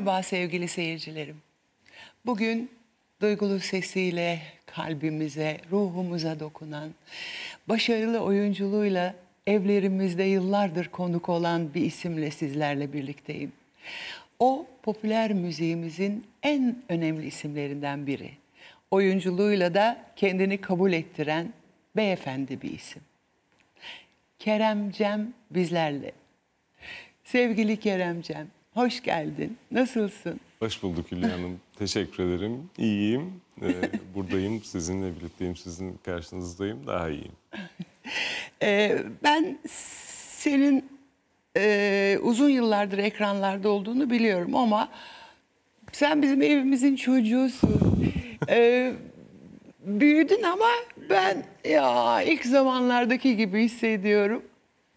Merhaba sevgili seyircilerim. Bugün duygulu sesiyle kalbimize, ruhumuza dokunan, başarılı oyunculuğuyla evlerimizde yıllardır konuk olan bir isimle sizlerle birlikteyim. O popüler müziğimizin en önemli isimlerinden biri. Oyunculuğuyla da kendini kabul ettiren beyefendi bir isim. Kerem Cem bizlerle. Sevgili Kerem Cem, hoş geldin. Nasılsın? Hoş bulduk Hülya Hanım. Teşekkür ederim. İyiyim. Ee, buradayım. Sizinle birlikteyim. Sizin karşınızdayım. Daha iyiyim. Ee, ben senin e, uzun yıllardır ekranlarda olduğunu biliyorum ama sen bizim evimizin çocuğusun. Ee, büyüdün ama ben ya ilk zamanlardaki gibi hissediyorum.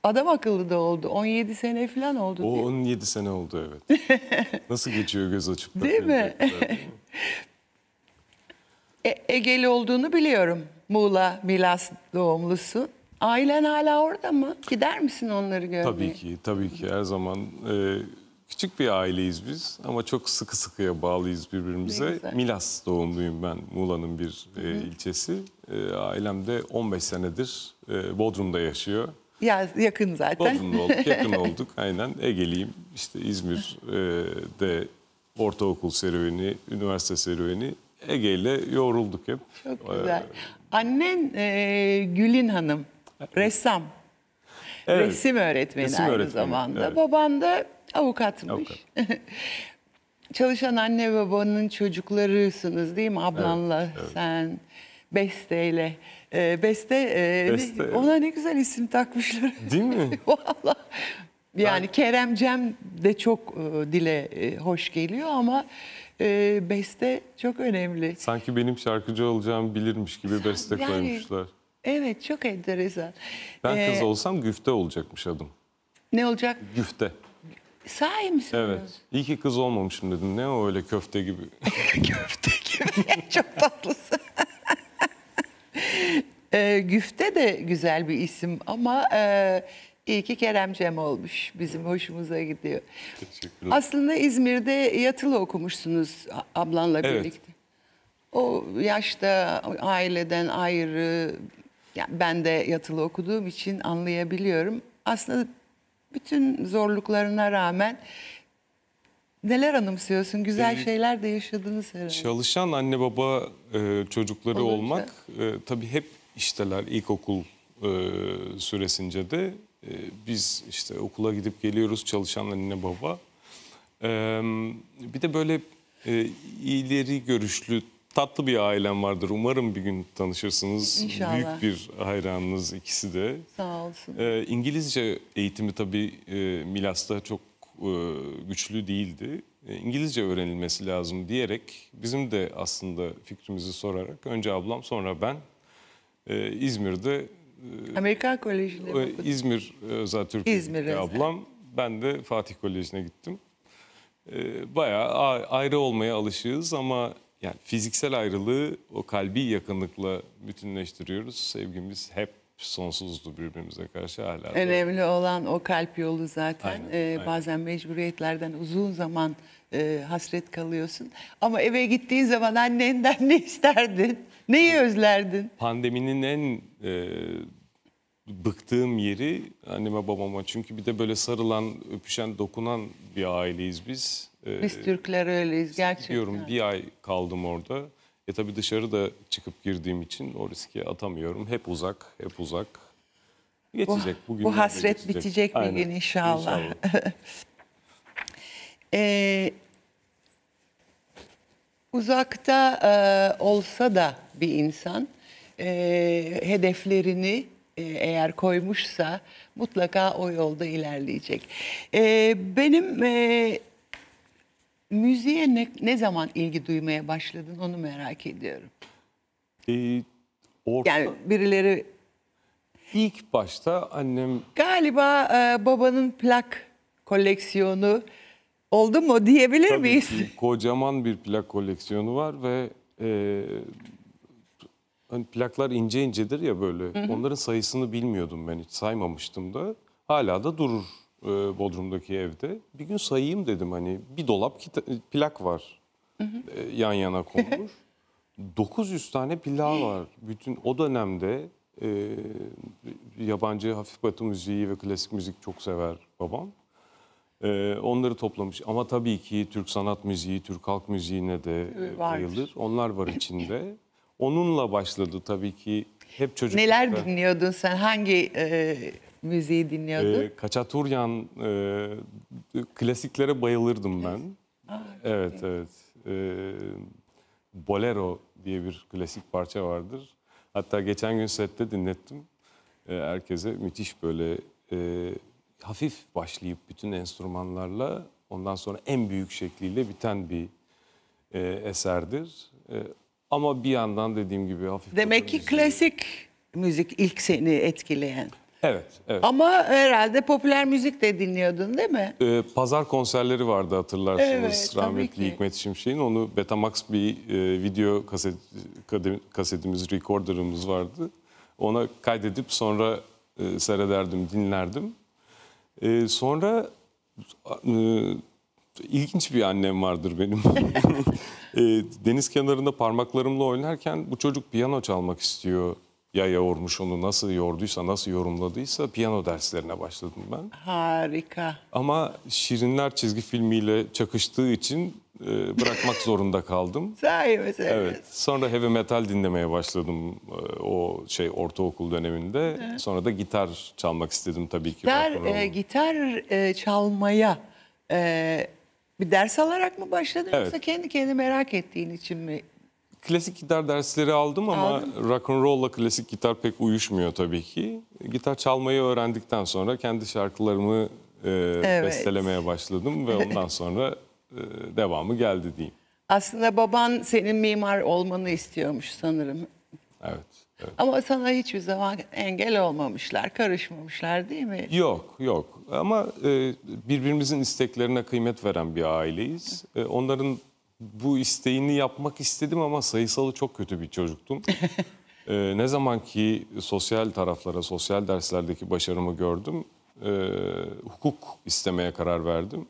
Adam akıllı da oldu. 17 sene falan oldu. O değil mi? 17 sene oldu evet. Nasıl geçiyor göz açıp da Değil mi? bakınca, değil mi? E- Egeli olduğunu biliyorum. Muğla, Milas doğumlusun. Ailen hala orada mı? Gider misin onları görmeye? Tabii ki, tabii ki her zaman e, küçük bir aileyiz biz ama çok sıkı sıkıya bağlıyız birbirimize. Milas doğumluyum ben, Muğla'nın bir e, ilçesi. E, ailem de 15 senedir e, Bodrum'da yaşıyor. Ya yakın zaten. Bodrum'da olduk, yakın olduk. Aynen Ege'liyim. İşte İzmir'de ortaokul serüveni, üniversite serüveni. Ege ile yoğrulduk hep. Çok güzel. Annen e, Gülin Hanım, ressam. Evet. Resim öğretmeni Resim aynı öğretmeni, zamanda. evet. Baban da avukatmış. Avukat. Çalışan anne babanın çocuklarısınız değil mi? Ablanla, sen, Beste'yle. E, Beste, e, Beste, ona ne güzel isim takmışlar. Değil mi? Vallahi. Yani Kerem Cem de çok e, dile e, hoş geliyor ama e, beste çok önemli. Sanki benim şarkıcı olacağımı bilirmiş gibi beste Yani- koymuşlar. Evet çok enteresan. Ben Ee, kız olsam güfte olacakmış adım. Ne olacak? Güfte. Sahi mi Evet. İyi ki kız olmamışım dedim. Ne o öyle köfte gibi. Köfte gibi. çok tatlısın. e, Güfte de güzel bir isim ama e, iyi ki Kerem Cem olmuş. Bizim hoşumuza gidiyor. Teşekkürler. Aslında İzmir'de yatılı okumuşsunuz ablanla Evet. birlikte. O yaşta aileden ayrı, ya ben de yatılı okuduğum için anlayabiliyorum. Aslında bütün zorluklarına rağmen neler anımsıyorsun? Güzel Ee, şeyler de yaşadınız herhalde. Çalışan anne baba e, çocukları Olunca. olmak e, tabii hep işteler ilkokul e, süresince de e, biz işte okula gidip geliyoruz çalışan anne baba. E, bir de böyle e, ileri görüşlü tatlı bir ailem vardır. Umarım bir gün tanışırsınız. İnşallah. Büyük bir hayranınız ikisi de. Sağ olsun. E, İngilizce eğitimi tabii e, Milas'ta çok e, güçlü değildi. E, İngilizce öğrenilmesi lazım diyerek bizim de aslında fikrimizi sorarak önce ablam sonra ben e, İzmir'de Amerikan Koleji'nde e? İzmir Özel Türk İzmir ablam ben de Fatih Koleji'ne gittim. E, bayağı ayrı olmaya alışığız ama yani fiziksel ayrılığı o kalbi yakınlıkla bütünleştiriyoruz. Sevgimiz hep sonsuzdu birbirimize karşı hala. da. Önemli olan o kalp yolu zaten. Aynen, Ee, aynen. Bazen mecburiyetlerden uzun zaman e, hasret kalıyorsun. Ama eve gittiğin zaman annenden ne isterdin? Neyi özlerdin? Pandeminin en e, bıktığım yeri anneme babama. Çünkü bir de böyle sarılan, öpüşen, dokunan bir aileyiz biz. E, Biz Türkler öyleyiz gerçekten. Diyorum bir ay kaldım orada. E tabii dışarıda çıkıp girdiğim için o riski atamıyorum. Hep uzak, hep uzak. Bu, Geçecek. bugün bu hasret bitecek bir Aynen, gün inşallah. inşallah. Ee, uzakta e, olsa da bir insan e, hedeflerini e, eğer koymuşsa mutlaka o yolda ilerleyecek. E, benim e, müziğe ne, ne zaman ilgi duymaya başladın onu merak ediyorum. E, orta, Yani birileri ilk başta annem galiba e, babanın plak koleksiyonu oldu mu diyebilir Tabii miyiz? ki kocaman bir plak koleksiyonu var ve e, hani plaklar ince incedir ya böyle. Onların sayısını bilmiyordum ben hiç saymamıştım da. Hala da durur e, Bodrum'daki evde. Bir gün sayayım dedim hani bir dolap plak var e, yan yana konmuş. 900 tane plak var. Bütün o dönemde e, yabancı hafif batı müziği ve klasik müzik çok sever babam. E, onları toplamış ama tabii ki Türk sanat müziği, Türk halk müziğine de e, bayılır. Onlar var içinde. Onunla başladı tabii ki hep çocuklukta. Neler dinliyordun sen? Hangi e, müziği dinliyordun? Ee, Kaçaturyan e, klasiklere bayılırdım ben. evet evet. Ee, Bolero diye bir klasik parça vardır. Hatta geçen gün sette dinlettim. Ee, herkese müthiş böyle e, hafif başlayıp bütün enstrümanlarla ondan sonra en büyük şekliyle biten bir e, eserdir. E, ama bir yandan dediğim gibi hafif Demek ki klasik müzik ilk seni etkileyen. Evet, evet. Ama herhalde popüler müzik de dinliyordun değil mi? Ee, pazar konserleri vardı hatırlarsınız Evet, rahmetli. Hikmet Şimşek'in. Onu Betamax bir e, video kaset, kasetimiz, recorder'ımız vardı. Ona kaydedip sonra e, seyrederdim, dinlerdim. E, sonra e, ilginç bir annem vardır benim. E, deniz kenarında parmaklarımla oynarken bu çocuk piyano çalmak istiyor. Ya yoğurmuş onu nasıl yorduysa, nasıl yorumladıysa piyano derslerine başladım ben. Harika. Ama Şirinler çizgi filmiyle çakıştığı için e, bırakmak zorunda kaldım. Sahi mesela. Evet. Sonra heavy metal dinlemeye başladım e, o şey ortaokul döneminde. Sonra da gitar çalmak istedim tabii ki. Gitar, e, gitar e, çalmaya e, bir ders alarak mı başladın Evet. yoksa kendi kendine merak ettiğin için mi? Klasik gitar dersleri aldım ama Aldın rock and roll'la klasik gitar pek uyuşmuyor tabii ki. Gitar çalmayı öğrendikten sonra kendi şarkılarımı e, bestelemeye başladım ve ondan sonra e, devamı geldi diyeyim. Aslında baban senin mimar olmanı istiyormuş sanırım. Evet. evet. Ama sana hiçbir zaman engel olmamışlar, karışmamışlar değil mi? Yok, yok. Ama e, birbirimizin isteklerine kıymet veren bir aileyiz. E, onların bu isteğini yapmak istedim ama sayısalı çok kötü bir çocuktum. E, ne zaman ki sosyal taraflara, sosyal derslerdeki başarımı gördüm, e, hukuk istemeye karar verdim.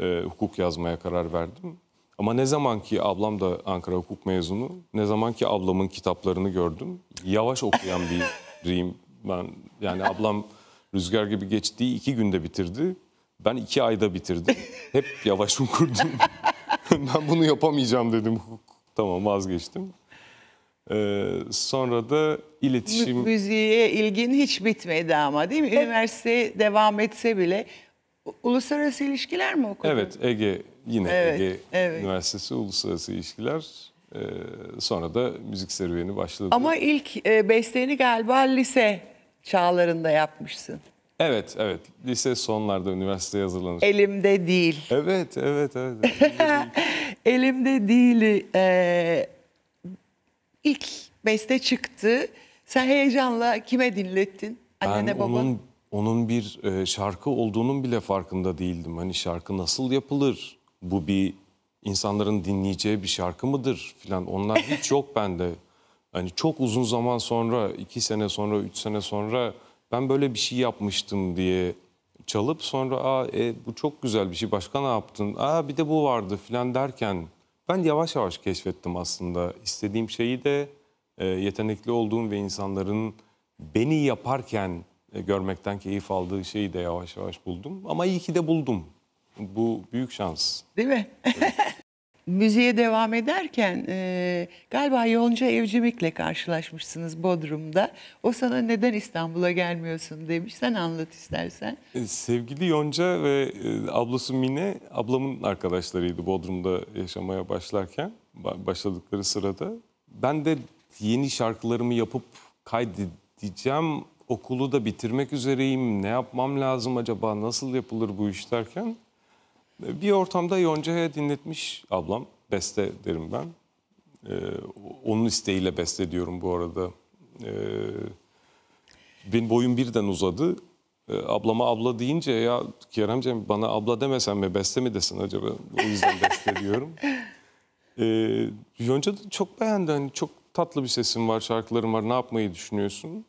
E, hukuk yazmaya karar verdim. Ama ne zaman ki ablam da Ankara hukuk mezunu, ne zaman ki ablamın kitaplarını gördüm, yavaş okuyan biriyim ben. Yani ablam rüzgar gibi geçtiği iki günde bitirdi. Ben iki ayda bitirdim. Hep yavaş okurdum. ben bunu yapamayacağım dedim. Tamam vazgeçtim. Ee, sonra da iletişim... Mü- Müziğe ilgin hiç bitmedi ama değil mi? Üniversite devam etse bile uluslararası ilişkiler mi okudun? Evet Ege yine Evet, Ege evet. Üniversitesi Uluslararası İlişkiler. Ee, sonra da müzik serüveni başladı. Ama ilk e, besteni galiba lise çağlarında yapmışsın. Evet evet lise sonlarda üniversiteye hazırlanır. Elimde değil. Evet evet evet. Elimde değil. E, ilk beste çıktı. Sen heyecanla kime dinlettin? ben Annene baba. onun onun bir e, şarkı olduğunun bile farkında değildim. Hani şarkı nasıl yapılır? Bu bir insanların dinleyeceği bir şarkı mıdır filan. Onlar hiç yok bende. Hani çok uzun zaman sonra, iki sene sonra, üç sene sonra ben böyle bir şey yapmıştım diye çalıp sonra Aa, e, bu çok güzel bir şey başka ne yaptın? Aa, bir de bu vardı filan derken ben yavaş yavaş keşfettim aslında. istediğim şeyi de e, yetenekli olduğum ve insanların beni yaparken e, görmekten keyif aldığı şeyi de yavaş yavaş buldum. Ama iyi ki de buldum. Bu büyük şans. Değil mi? Müziğe devam ederken e, galiba Yonca Evcimik'le karşılaşmışsınız Bodrum'da. O sana neden İstanbul'a gelmiyorsun demiş. Sen anlat istersen. E, Sevgili Yonca ve e, ablası Mine ablamın arkadaşlarıydı Bodrum'da yaşamaya başlarken ba- başladıkları sırada. Ben de yeni şarkılarımı yapıp kaydedeceğim. Okulu da bitirmek üzereyim. Ne yapmam lazım acaba? Nasıl yapılır bu iş derken bir ortamda Yonca'ya dinletmiş ablam. Beste derim ben. E, onun isteğiyle beste diyorum bu arada. E, benim boyum birden uzadı. Ee, ablama abla deyince ya Keremciğim bana abla demesen mi beste mi desin acaba? O yüzden beste diyorum. Ee, Yonca da çok beğendi. Hani çok tatlı bir sesin var, şarkılarım var. Ne yapmayı düşünüyorsun?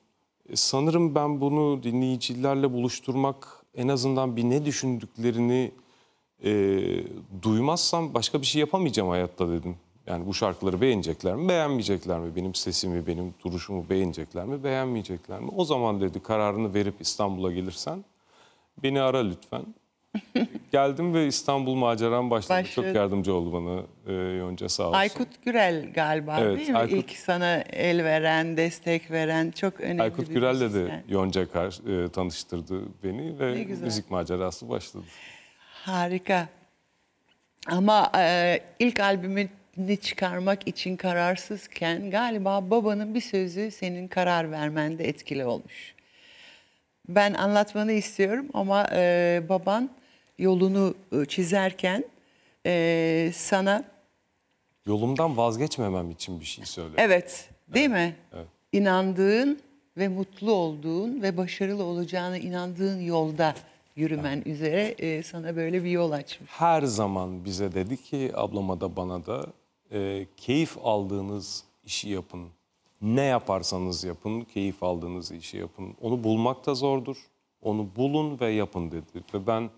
E, Sanırım ben bunu dinleyicilerle buluşturmak en azından bir ne düşündüklerini e, duymazsam başka bir şey yapamayacağım hayatta dedim. Yani bu şarkıları beğenecekler mi, beğenmeyecekler mi? Benim sesimi, benim duruşumu beğenecekler mi, beğenmeyecekler mi? O zaman dedi kararını verip İstanbul'a gelirsen beni ara lütfen. Geldim ve İstanbul maceram başladı. Çok Başladı. yardımcı oldu bana e, Yonca sağ olsun. Aykut Gürel galiba Evet, değil mi? Aykut- İlk sana el veren, destek veren çok önemli Aykut bir Gürel'le de. Yonca kar- e, tanıştırdı beni ve müzik macerası başladı. Harika. Ama e, ilk albümünü çıkarmak için kararsızken galiba babanın bir sözü senin karar vermende etkili olmuş. Ben anlatmanı istiyorum ama e, baban yolunu e, çizerken e, sana Yolumdan vazgeçmemem için bir şey söyle. evet değil mi? evet. İnandığın ve mutlu olduğun ve başarılı olacağına inandığın yolda yürümen üzere e, sana böyle bir yol açmış. Her zaman bize dedi ki ablama da bana da e, keyif aldığınız işi yapın. Ne yaparsanız yapın, keyif aldığınız işi yapın. Onu bulmak da zordur. Onu bulun ve yapın dedi. Ve ben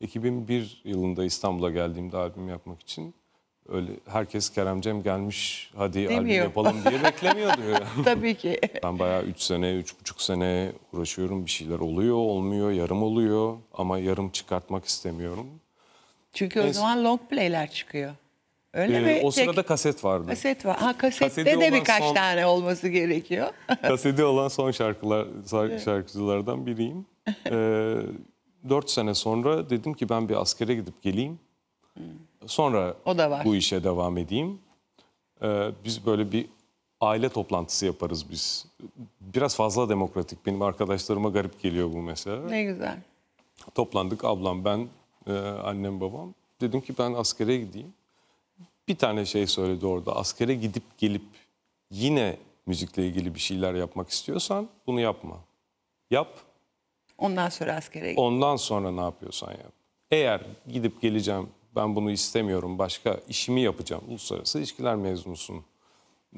2001 yılında İstanbul'a geldiğimde albüm yapmak için öyle herkes Kerem Cem gelmiş hadi albüm yapalım diye beklemiyordu. Tabii ki. Ben bayağı 3 sene, üç buçuk sene uğraşıyorum. Bir şeyler oluyor, olmuyor, yarım oluyor. Ama yarım çıkartmak istemiyorum. Çünkü o Neyse. zaman long play'ler çıkıyor. Öyle Ee, mi? o Tek sırada kaset vardı. kaset var. Ha kasette Kaseti de birkaç son- tane olması gerekiyor. Kaseti olan son şarkılar şar- şarkıcılardan biriyim. Ee, 4 sene sonra dedim ki ben bir askere gidip geleyim. Sonra O da var. bu işe devam edeyim. Ee, biz böyle bir aile toplantısı yaparız biz. Biraz fazla demokratik. Benim arkadaşlarıma garip geliyor bu mesela. ne güzel. Toplandık ablam, ben, e, annem, babam. Dedim ki ben askere gideyim. Bir tane şey söyledi orada. Askere gidip gelip yine müzikle ilgili bir şeyler yapmak istiyorsan bunu yapma. Yap, Ondan sonra askere git. ondan sonra ne yapıyorsan yap. Eğer gidip geleceğim, ben bunu istemiyorum, başka işimi yapacağım. Uluslararası ilişkiler mezunusun.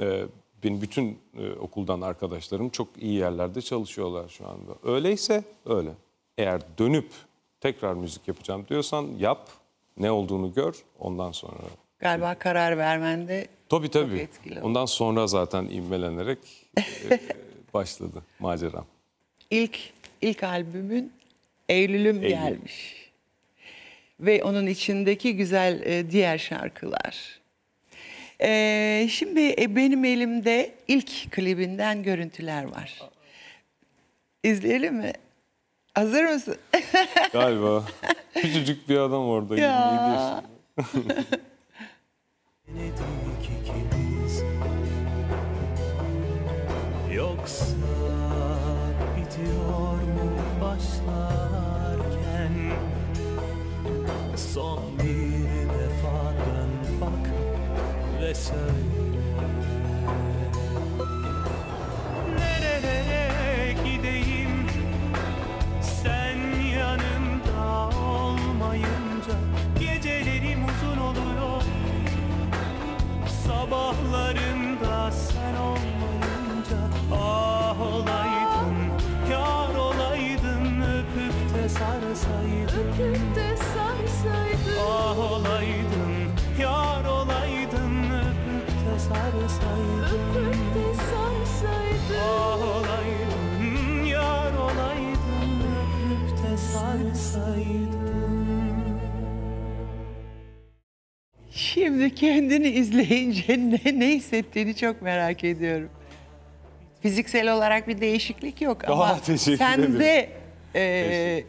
Ee, benim bütün e, okuldan arkadaşlarım çok iyi yerlerde çalışıyorlar şu anda. Öyleyse öyle. Eğer dönüp tekrar müzik yapacağım diyorsan yap, ne olduğunu gör, ondan sonra. Galiba karar vermende Tabii tabii. etkili oldu. Ondan sonra zaten ivmelenerek e, başladı maceram. ilk ilk albümün Eylül'üm Eylül. gelmiş. Ve onun içindeki güzel e, diğer şarkılar. E, şimdi e, benim elimde ilk klibinden görüntüler var. İzleyelim mi? Hazır mısın? Galiba küçücük bir adam orada. 27 Ya. Yoksa bitiyor mu başlarken Son bir defa dön bak ve söyle kendini izleyince ne, ne hissettiğini çok merak ediyorum. Fiziksel olarak bir değişiklik yok ama Ah, teşekkür sende e,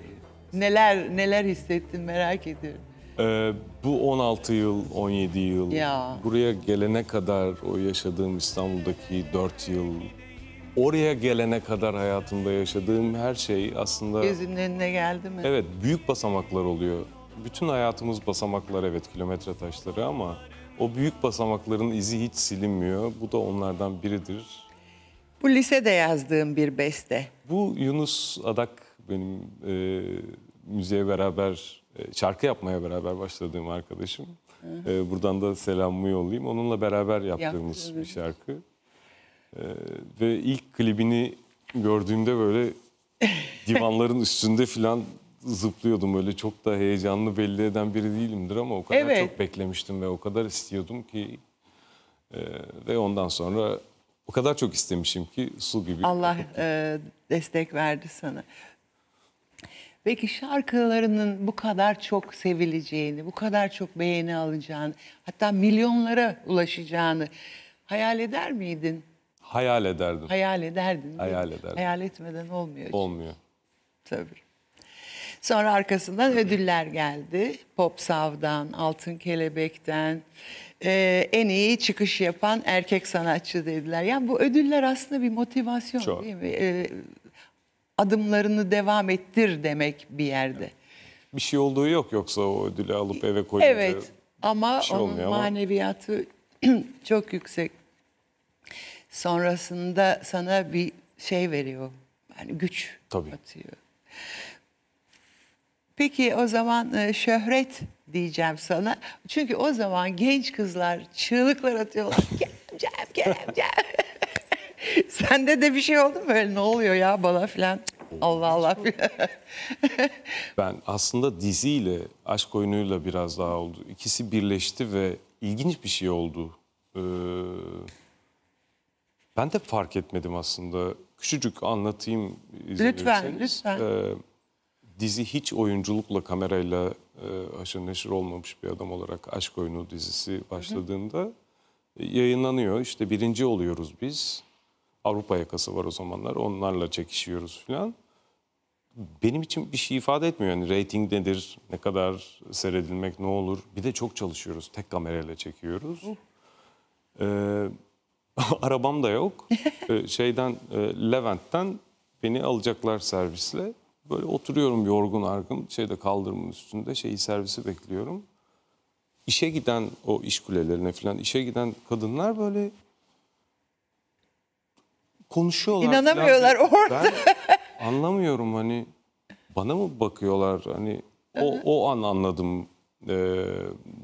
neler neler hissettin merak ediyorum. Ee, bu 16 yıl, 17 yıl, Ya. buraya gelene kadar o yaşadığım İstanbul'daki 4 yıl, oraya gelene kadar hayatımda yaşadığım her şey aslında Gözünün önüne geldi mi? evet büyük basamaklar oluyor. Bütün hayatımız basamaklar evet kilometre taşları ama o büyük basamakların izi hiç silinmiyor. Bu da onlardan biridir. Bu lisede yazdığım bir beste. Bu Yunus Adak benim e, müziğe beraber, e, şarkı yapmaya beraber başladığım arkadaşım. E, buradan da selamımı yollayayım. Onunla beraber yaptığımız Yaptığınız. bir şarkı. E, ve ilk klibini gördüğümde böyle divanların üstünde falan zıplıyordum. Öyle çok da heyecanlı belli eden biri değilimdir ama o kadar Evet. çok beklemiştim ve o kadar istiyordum ki e, ve ondan sonra o kadar çok istemişim ki su gibi. Allah e, destek verdi sana. Peki şarkılarının bu kadar çok sevileceğini, bu kadar çok beğeni alacağını, hatta milyonlara ulaşacağını hayal eder miydin? Hayal ederdim. Hayal ederdin. değil mi? Hayal ederdim. Hayal etmeden olmuyor. Olmuyor. Tabii. Sonra arkasından ödüller geldi. Pop Sav'dan, Altın Kelebek'ten. Ee, en iyi çıkış yapan erkek sanatçı dediler. Yani bu ödüller aslında bir motivasyon Çok. değil mi? Ee, adımlarını devam ettir demek bir yerde. Bir şey olduğu yok yoksa o ödülü alıp eve koyunca. Evet ama şey onun ama- maneviyatı çok yüksek. Sonrasında sana bir şey veriyor. Yani güç Tabii. atıyor. Peki o zaman e, şöhret diyeceğim sana. Çünkü o zaman genç kızlar çığlıklar atıyorlar. Geleceğim, geleceğim. Sende de bir şey oldu mu böyle ne oluyor ya bana filan. Allah Allah. Ben aslında diziyle, aşk oyunuyla biraz daha oldu. İkisi birleşti ve ilginç bir şey oldu. Ee, ben de fark etmedim aslında. Küçücük anlatayım izin Lütfen, lütfen. Ee, dizi hiç oyunculukla, kamerayla e, haşır neşir olmamış bir adam olarak Aşk Oyunu dizisi başladığında e, yayınlanıyor. İşte birinci oluyoruz biz. Avrupa yakası var o zamanlar. Onlarla çekişiyoruz falan benim için bir şey ifade etmiyor. Yani rating nedir, ne kadar seyredilmek ne olur. Bir de çok çalışıyoruz. Tek kamerayla çekiyoruz. Ee, arabam da yok. Ee, şeyden e, Levent'ten beni alacaklar servisle. Böyle oturuyorum yorgun argın şeyde kaldırımın üstünde şeyi servisi bekliyorum. İşe giden o iş kulelerine falan işe giden kadınlar böyle konuşuyorlar. falan. İnanamıyorlar orada. Ben anlamıyorum hani bana mı bakıyorlar hani o o an anladım e,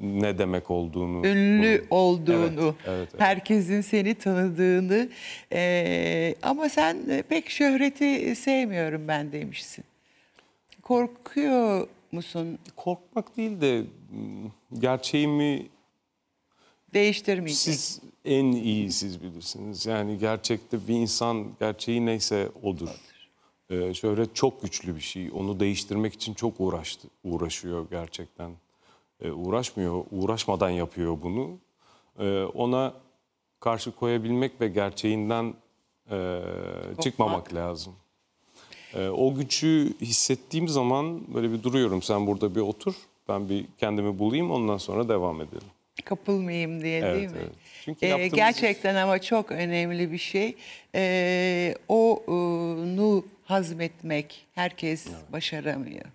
ne demek olduğunu. ünlü bunun. olduğunu, Evet, evet, evet. herkesin seni tanıdığını eee, ama sen e, pek şöhreti sevmiyorum ben demişsin. Korkuyor musun? Korkmak değil de gerçeğimi Değiştirmeyecek. siz en iyi siz bilirsiniz. Yani gerçekte bir insan gerçeği neyse odur. Ee, şöhret çok güçlü bir şey. Onu değiştirmek için çok uğraştı, uğraşıyor gerçekten. Ee, uğraşmıyor, uğraşmadan yapıyor bunu. Ee, ona karşı koyabilmek ve gerçeğinden e, çıkmamak lazım. Ee, o gücü hissettiğim zaman böyle bir duruyorum. Sen burada bir otur, ben bir kendimi bulayım, ondan sonra devam edelim. Kapılmayayım diye Evet, değil mi? evet. Çünkü Ee, gerçekten ama çok önemli bir şey. Ee, onu hazmetmek herkes başaramıyor.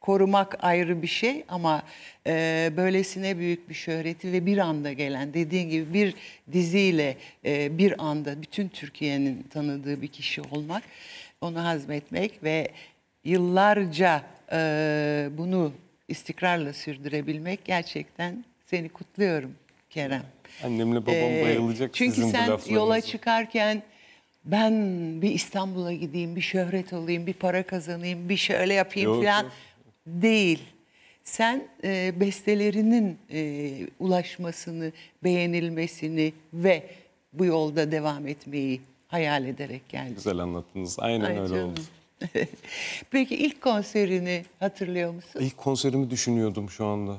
Korumak ayrı bir şey ama e, böylesine büyük bir şöhreti ve bir anda gelen dediğin gibi bir diziyle e, bir anda bütün Türkiye'nin tanıdığı bir kişi olmak, onu hazmetmek ve yıllarca e, bunu istikrarla sürdürebilmek gerçekten seni kutluyorum Kerem. Annemle babam Ee, bayılacak Çünkü sizin bu sen yola çıkarken ben bir İstanbul'a gideyim, bir şöhret olayım, bir para kazanayım, bir şöyle yapayım Yok, falan yok. değil. Sen e, bestelerinin e, ulaşmasını, beğenilmesini ve bu yolda devam etmeyi hayal ederek geldin. Güzel anlattınız. Aynen Ay öyle canım. oldu. Peki ilk konserini hatırlıyor musun? İlk konserimi düşünüyordum şu anda.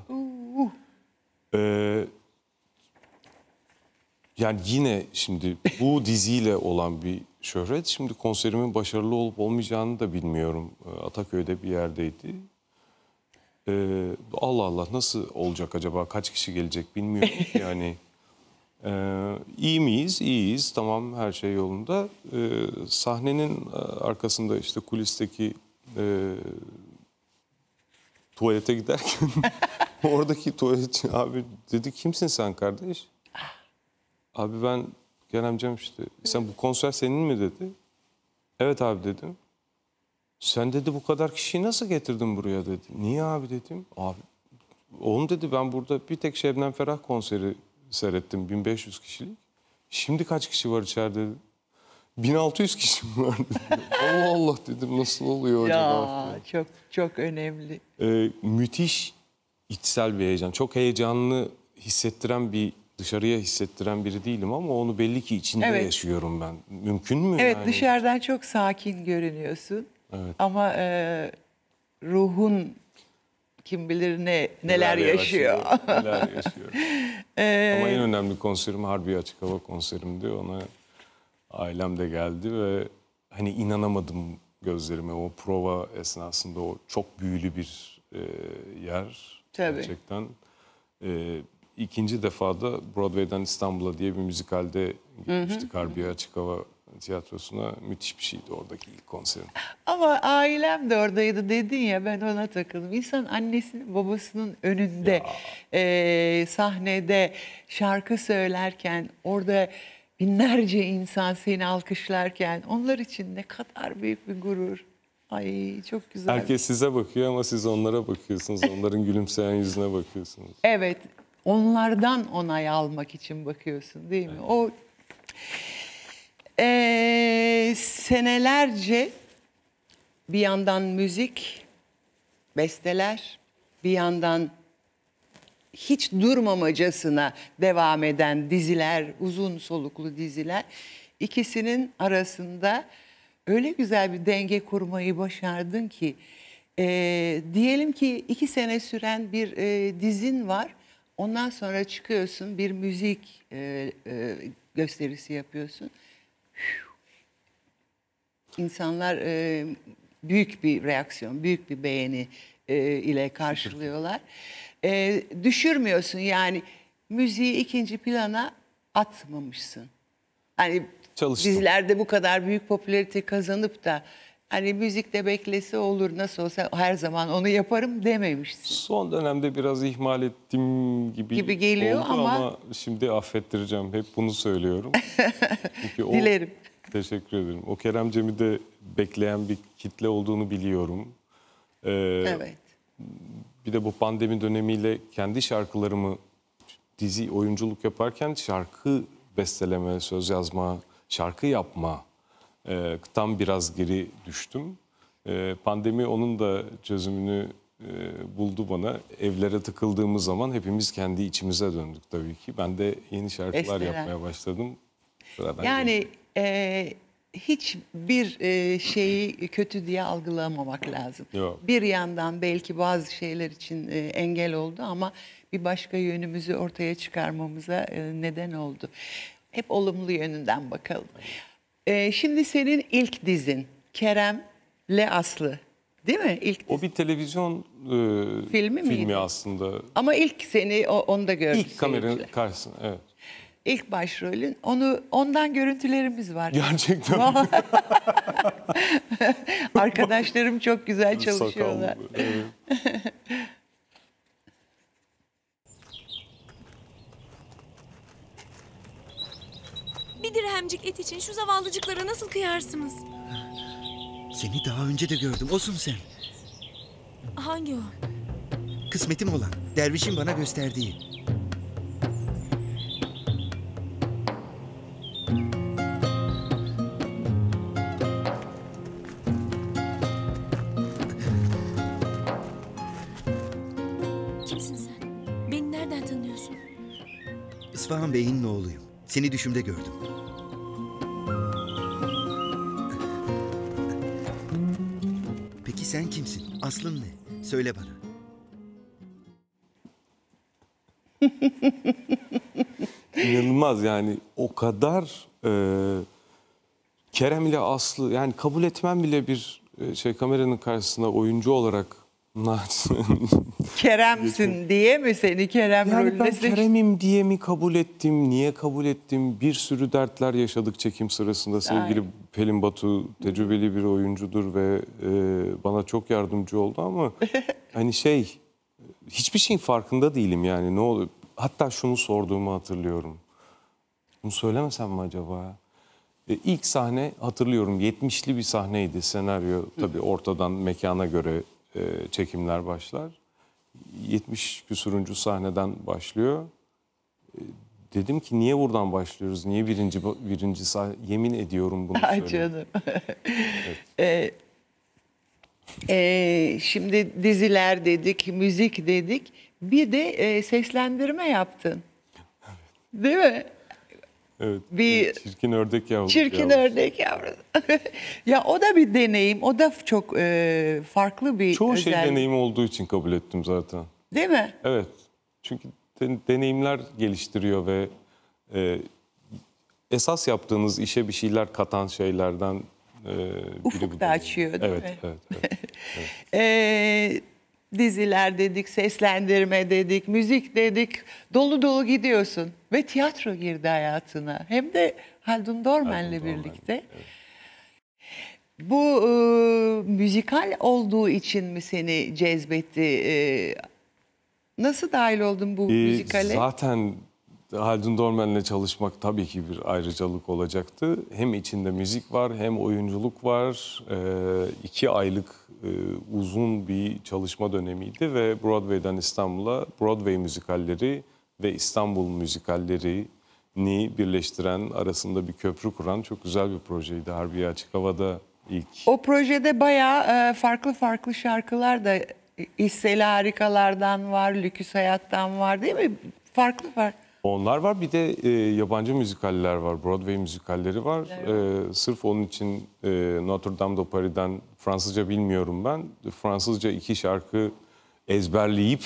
Ee, yani yine şimdi bu diziyle olan bir şöhret. Şimdi konserimin başarılı olup olmayacağını da bilmiyorum. Ee, Ataköy'de bir yerdeydi. Ee, Allah Allah nasıl olacak acaba? Kaç kişi gelecek bilmiyorum. Yani ee, iyi miyiz? İyiyiz. Tamam her şey yolunda. Ee, sahnenin e, arkasında işte kulisteki e, tuvalete giderken oradaki tuvaletçi abi dedi kimsin sen kardeş? Abi ben Keremcem işte. Sen bu konser senin mi dedi. Evet abi dedim. Sen dedi bu kadar kişiyi nasıl getirdin buraya dedi. Niye abi dedim. Abi oğlum dedi ben burada bir tek Şebnem Ferah konseri seyrettim 1500 kişilik. Şimdi kaç kişi var içeride dedi. 1600 kişi mi var dedim. Allah Allah dedim nasıl oluyor acaba? Ya çok çok önemli. Ee, müthiş içsel bir heyecan. Çok heyecanlı hissettiren bir dışarıya hissettiren biri değilim ama onu belli ki içinde Evet. yaşıyorum ben. Mümkün mü? Evet yani? dışarıdan çok sakin görünüyorsun. Evet. Ama e, ruhun kim bilir ne neler, yaşıyor. neler yaşıyor. Ama en önemli konserim Harbi Açık Hava konserimdi. Ona ailem de geldi ve hani inanamadım gözlerime o prova esnasında o çok büyülü bir e, yer. Tabii. Gerçekten. E, ikinci defa da Broadway'den İstanbul'a diye bir müzikalde gitmiştik Harbi Açık Hava tiyatrosuna. Müthiş bir şeydi oradaki ilk konserim. Ama ailem de oradaydı dedin ya ben ona takıldım. İnsan annesinin babasının önünde e, sahnede şarkı söylerken orada binlerce insan seni alkışlarken onlar için ne kadar büyük bir gurur. Ay çok güzel. Herkes size bakıyor ama siz onlara bakıyorsunuz. Onların gülümseyen yüzüne bakıyorsunuz. Evet, onlardan onay almak için bakıyorsun değil mi? O Ee, senelerce bir yandan müzik, besteler, bir yandan hiç durmamacasına devam eden diziler, uzun soluklu diziler. İkisinin arasında öyle güzel bir denge kurmayı başardın ki e, diyelim ki iki sene süren bir e, dizin var. Ondan sonra çıkıyorsun bir müzik e, e, gösterisi yapıyorsun. İnsanlar e, büyük bir reaksiyon, büyük bir beğeni e, ile karşılıyorlar. E, düşürmüyorsun yani müziği ikinci plana atmamışsın. Hani Çalıştım. dizilerde bu kadar büyük popülarite kazanıp da hani müzikte beklese olur nasıl olsa her zaman onu yaparım dememişsin. Son dönemde biraz ihmal ettim gibi, Gibi geliyor oldu ama- şimdi affettireceğim. Hep bunu söylüyorum. Çünkü o, Dilerim. Teşekkür ederim. O Kerem Cem'i de bekleyen bir kitle olduğunu biliyorum. Ee, Evet. Bir de bu pandemi dönemiyle kendi şarkılarımı dizi oyunculuk yaparken şarkı besteleme, söz yazma, şarkı yapma e, tam biraz geri düştüm. E, pandemi onun da çözümünü e, buldu bana. Evlere tıkıldığımız zaman hepimiz kendi içimize döndük tabii ki. Ben de yeni şarkılar Besteler. yapmaya başladım. Sıradan Yani e, hiçbir e, şeyi kötü diye algılamamak lazım. Yok. Bir yandan belki bazı şeyler için e, engel oldu ama bir başka yönümüzü ortaya çıkarmamıza e, neden oldu. Hep olumlu yönünden bakalım. E, şimdi senin ilk dizin Kerem'le Aslı. Değil mi? İlk O bir televizyon e, Filmi miydi? aslında. Ama ilk seni o, onda gördük. İlk kameranın seyirciler. karşısında. Evet. İlk başrolün. Onu ondan görüntülerimiz var. Gerçekten. Arkadaşlarım çok güzel çalışıyorlar. Sakallı. Evet. Bir dirhemcik et için şu zavallıcıklara nasıl kıyarsınız? Seni daha önce de gördüm. Olsun sen. Hangi o? Kısmetim olan. Dervişin bana gösterdiği. Kimsin sen? Beni nereden tanıyorsun? İsfahan Bey'in oğluyum. Seni düşümde gördüm. Aslın ne? Söyle bana. İnanılmaz yani o kadar e, Kerem ile Aslı yani kabul etmem bile bir e, şey kameranın karşısında oyuncu olarak Kerem'sin diye mi seni Kerem yani rolüne ben Kerem'im diye mi kabul ettim, niye kabul ettim? Bir sürü dertler yaşadık çekim sırasında. Sevgili Ay. Pelin Batu tecrübeli bir oyuncudur ve e, bana çok yardımcı oldu ama hani şey hiçbir şeyin farkında değilim yani ne oluyor? Hatta şunu sorduğumu hatırlıyorum. Bunu söylemesem mi acaba? E, ilk sahne hatırlıyorum 70'li bir sahneydi senaryo. Tabii ortadan mekana göre e, çekimler başlar. 70 küsuruncu sahneden başlıyor. E, dedim ki niye buradan başlıyoruz? Niye birinci birinci sah- yemin ediyorum bunu Ay canım. Ee, e, şimdi diziler dedik, müzik dedik. Bir de e, seslendirme yaptın. Değil mi? Evet. Bir- çirkin ördek yavru. Çirkin yavru. ördek yavrusu. ya o da bir deneyim. O da çok e, farklı bir Çoğu şey özellik. deneyim olduğu için kabul ettim zaten. Değil mi? Evet. Çünkü de- deneyimler geliştiriyor ve e, esas yaptığınız işe bir şeyler katan şeylerden e, biri Ufuk bu da deneyim. açıyor, değil evet, mi? Evet, evet. Ee, diziler dedik, seslendirme dedik, müzik dedik. Dolu dolu gidiyorsun. Ve tiyatro girdi hayatına. Hem de Haldun Dormen'le Dormen, birlikte. Bu e, müzikal olduğu için mi seni cezbetti? E, nasıl dahil oldun bu Ee, müzikale? Zaten Haldun Dormen'le çalışmak tabii ki bir ayrıcalık olacaktı. Hem içinde müzik var hem oyunculuk var. Ee, iki aylık e, uzun bir çalışma dönemiydi ve Broadway'den İstanbul'a Broadway müzikalleri ve İstanbul müzikallerini birleştiren, arasında bir köprü kuran çok güzel bir projeydi. Harbiye Açık Hava'da ilk O projede bayağı e, farklı farklı şarkılar da İsseli Harikalardan var, Lüküs Hayat'tan var değil mi? Farklı farklı. Onlar var bir de e, yabancı müzikaller var. Broadway müzikalleri var. E, sırf onun için e, Notre Dame de Paris'den Fransızca bilmiyorum ben. Fransızca iki şarkı ezberleyip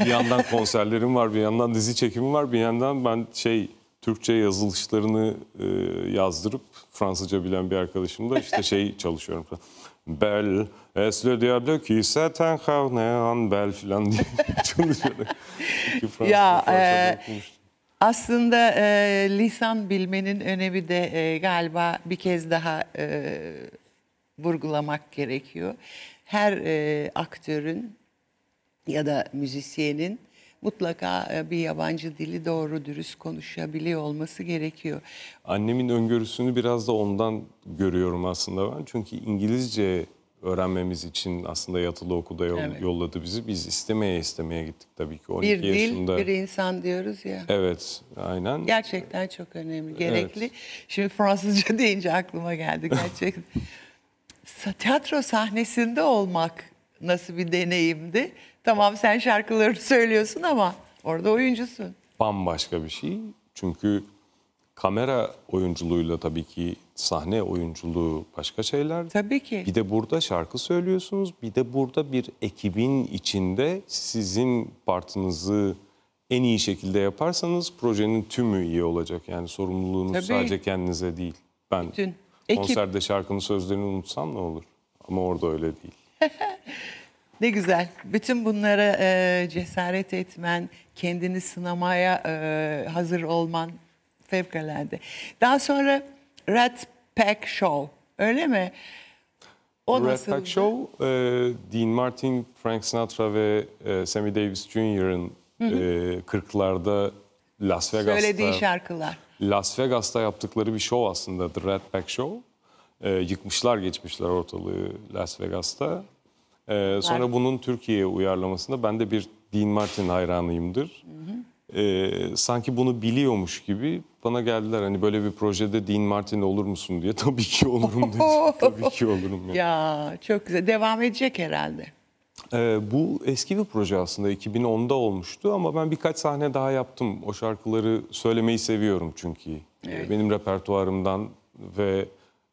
bir yandan konserlerim var, bir yandan dizi çekimim var, bir yandan ben şey Türkçe yazılışlarını e, yazdırıp Fransızca bilen bir arkadaşımla işte şey çalışıyorum falan. Bel, es le diable qui s'est incarné en bel falan diye çalışıyorum. Ya, e. Aslında e, lisan bilmenin önemi de e, galiba bir kez daha e, vurgulamak gerekiyor. Her e, aktörün ya da müzisyenin mutlaka e, bir yabancı dili doğru dürüst konuşabiliyor olması gerekiyor. Annemin öngörüsünü biraz da ondan görüyorum aslında ben. Çünkü İngilizce öğrenmemiz için aslında yatılı okulda yol- Evet. yolladı bizi. Biz istemeye istemeye gittik tabii ki. 12 Bir dil, yaşında. bir insan diyoruz ya. Evet, aynen. Gerçekten çok önemli, gerekli. Şimdi Fransızca deyince aklıma geldi gerçekten. Tiyatro sahnesinde olmak nasıl bir deneyimdi? Tamam sen şarkıları söylüyorsun ama orada oyuncusun. Bambaşka bir şey. Çünkü kamera oyunculuğuyla tabii ki sahne oyunculuğu başka şeyler. Tabii ki. Bir de burada şarkı söylüyorsunuz. Bir de burada bir ekibin içinde sizin partınızı en iyi şekilde yaparsanız projenin tümü iyi olacak. Yani sorumluluğunuz Tabii. sadece kendinize değil. Ben Bütün ekip. konserde şarkının sözlerini unutsam ne olur? Ama orada öyle değil. Ne güzel. Bütün bunlara e, cesaret etmen, kendini sınamaya e, hazır olman fevkalade. Daha sonra Rat Pack Show, öyle mi? O Red nasıldı? Pack Show, e, Dean Martin, Frank Sinatra ve e, Sammy Davis Jr.'ın e, 40'larda Las Vegas'ta... Söylediği şarkılar. Las Vegas'ta yaptıkları bir show aslında The Red Pack Show. Ee, yıkmışlar geçmişler ortalığı Las Vegas'ta. Ee, sonra bunun Türkiye'ye uyarlamasında ben de bir Dean Martin hayranıyımdır. Ee, sanki bunu biliyormuş gibi bana geldiler hani böyle bir projede Dean Martin olur musun diye. Tabii ki olurum dedim. Tabii ki olurum. Yani. Ya çok güzel. Devam edecek herhalde. Ee, bu eski bir proje aslında 2010'da olmuştu ama ben birkaç sahne daha yaptım. O şarkıları söylemeyi seviyorum çünkü. Ee, Benim repertuarımdan ve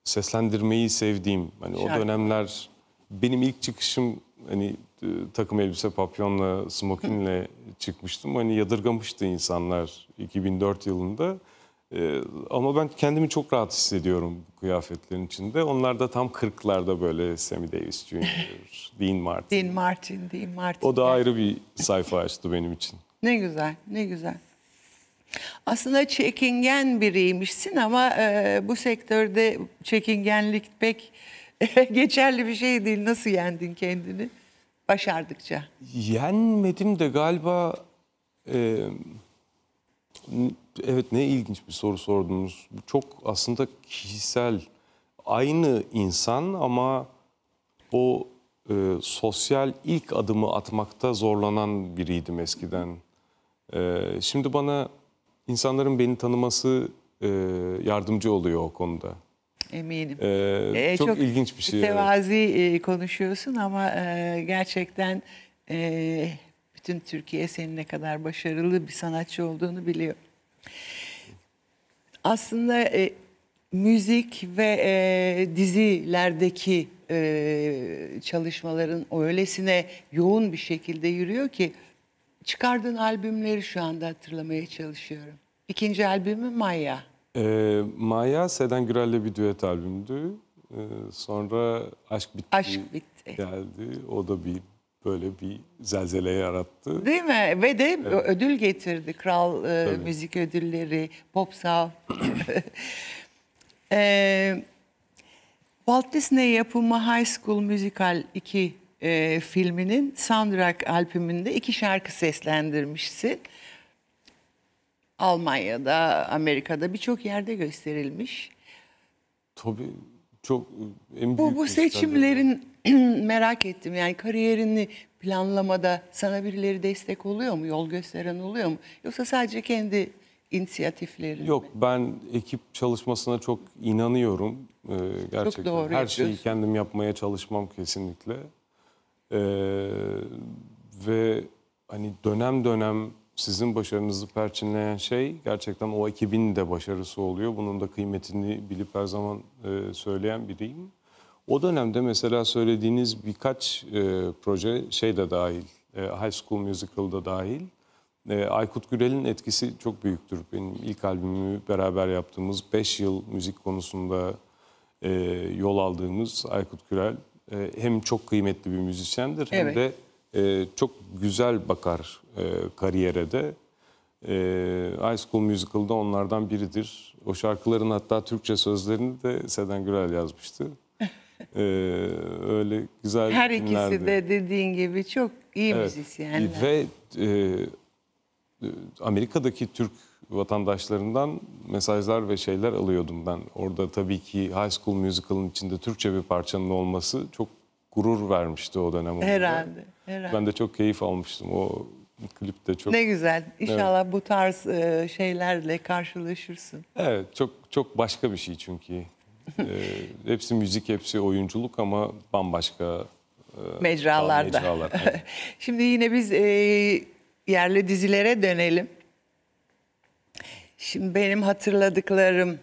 seslendirmeyi sevdiğim hani o Şarkı. dönemler benim ilk çıkışım hani e, takım elbise papyonla smokinle çıkmıştım. Hani yadırgamıştı insanlar 2004 yılında. Ee, ama ben kendimi çok rahat hissediyorum bu kıyafetlerin içinde. Onlar da tam 40'larda böyle Sammy Davis Jr., Dean Martin. Dean Martin, Dean Martin. O da ayrı bir sayfa açtı benim için. Ne güzel, ne güzel. Aslında çekingen biriymişsin ama e, bu sektörde çekingenlik pek geçerli bir şey değil. Nasıl yendin kendini? Başardıkça. Yenmedim de galiba... e, evet ne ilginç bir soru sordunuz. Çok aslında kişisel. Aynı insan ama o e, sosyal ilk adımı atmakta zorlanan biriydim eskiden. E, şimdi bana insanların beni tanıması e, yardımcı oluyor o konuda. Eminim. E, Ee, çok, ilginç bir şey. evet. Mütevazi e, konuşuyorsun ama e, gerçekten e, bütün Türkiye senin ne kadar başarılı bir sanatçı olduğunu biliyor. Aslında e, müzik ve e, dizilerdeki e, çalışmaların öylesine yoğun bir şekilde yürüyor ki çıkardığın albümleri şu anda hatırlamaya çalışıyorum. İkinci albümü Maya. E, Maya Seden Gürel'le bir düet albümdü. E, sonra Aşk Bitti Aşk Bitti. geldi. O da bir böyle bir zelzele yarattı. Değil mi? Ve de ödül getirdi. Kral e, Tabii. müzik ödülleri, Pop Sav. e, Walt Disney yapımı High School Musical 2 e, filminin soundtrack albümünde iki şarkı seslendirmişsin. Almanya'da, Amerika'da birçok yerde gösterilmiş. Tabii çok en büyük Bu, bu seçimlerin merak ettim. Yani kariyerini planlamada sana birileri destek oluyor mu? Yol gösteren oluyor mu? Yoksa sadece kendi inisiyatiflerin Yok mi? ben ekip çalışmasına çok inanıyorum. Ee, gerçekten doğru her şeyi yapıyorsun. kendim yapmaya çalışmam kesinlikle. Ee, ve hani dönem dönem sizin başarınızı perçinleyen şey gerçekten o ekibin de başarısı oluyor. Bunun da kıymetini bilip her zaman e, söyleyen biriyim. O dönemde mesela söylediğiniz birkaç e, proje şey de dahil, e, High School Musical'da dahil. E, Aykut Gürel'in etkisi çok büyüktür. Benim ilk albümümü beraber yaptığımız 5 yıl müzik konusunda e, yol aldığımız Aykut Gürel e, hem çok kıymetli bir müzisyendir hem Evet. de e, çok güzel bakar e, kariyere de. E, High School Musical'da onlardan biridir. O şarkıların hatta Türkçe sözlerini de Seden Gürel yazmıştı. E, öyle güzel Her ikisi günlerdi. de dediğin gibi çok iyi Evet. müzisyenler. Ve e, Amerika'daki Türk vatandaşlarından mesajlar ve şeyler alıyordum ben. Orada tabii ki High School Musical'ın içinde Türkçe bir parçanın olması çok gurur vermişti o dönem. Herhalde, herhalde. Ben de çok keyif almıştım. O klipte çok Ne güzel. İnşallah bu tarz e, şeylerle karşılaşırsın. Evet, çok çok başka bir şey çünkü. Ee, hepsi müzik, hepsi oyunculuk ama bambaşka e, Mecralarda. mecralar. Evet. Şimdi yine biz e, yerli dizilere dönelim. Şimdi benim hatırladıklarım